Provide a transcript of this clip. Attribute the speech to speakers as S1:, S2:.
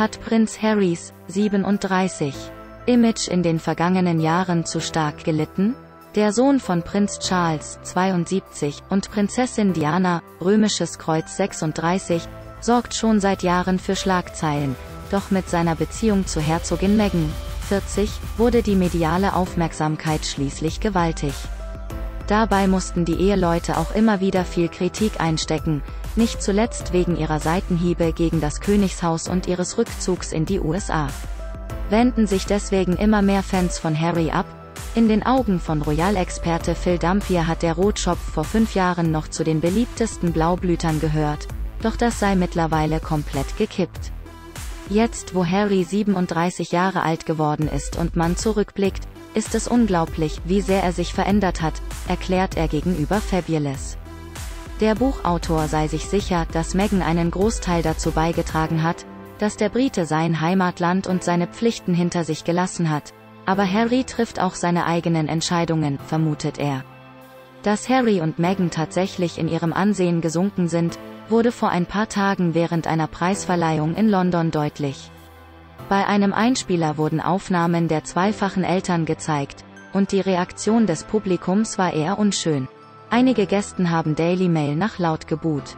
S1: hat Prinz Harrys, 37, Image in den vergangenen Jahren zu stark gelitten? Der Sohn von Prinz Charles, 72, und Prinzessin Diana, römisches Kreuz 36, sorgt schon seit Jahren für Schlagzeilen, doch mit seiner Beziehung zu Herzogin Meghan, 40, wurde die mediale Aufmerksamkeit schließlich gewaltig. Dabei mussten die Eheleute auch immer wieder viel Kritik einstecken, nicht zuletzt wegen ihrer Seitenhiebe gegen das Königshaus und ihres Rückzugs in die USA. Wenden sich deswegen immer mehr Fans von Harry ab, in den Augen von Royal-Experte Phil Dampier hat der Rotschopf vor fünf Jahren noch zu den beliebtesten Blaublütern gehört, doch das sei mittlerweile komplett gekippt. Jetzt wo Harry 37 Jahre alt geworden ist und man zurückblickt, ist es unglaublich, wie sehr er sich verändert hat, erklärt er gegenüber Fabulous. Der Buchautor sei sich sicher, dass Meghan einen Großteil dazu beigetragen hat, dass der Brite sein Heimatland und seine Pflichten hinter sich gelassen hat, aber Harry trifft auch seine eigenen Entscheidungen, vermutet er. Dass Harry und Meghan tatsächlich in ihrem Ansehen gesunken sind, wurde vor ein paar Tagen während einer Preisverleihung in London deutlich. Bei einem Einspieler wurden Aufnahmen der zweifachen Eltern gezeigt, und die Reaktion des Publikums war eher unschön. Einige Gästen haben Daily Mail nach laut geboot.